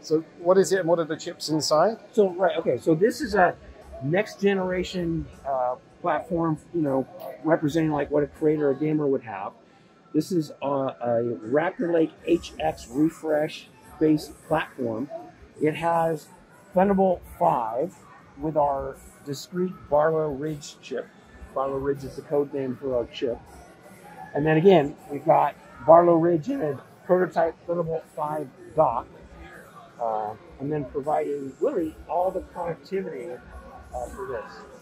So what is it and what are the chips inside? So right, okay. So this is a next generation uh, platform, you know, representing like what a creator or gamer would have. This is a, a Raptor Lake HX refresh based platform. It has Thunderbolt 5 with our discrete Barlow Ridge chip. Barlow Ridge is the code name for our chip. And then again, we've got Barlow Ridge in a prototype Thunderbolt 5 dock. Uh, and then providing really all the connectivity uh, for this.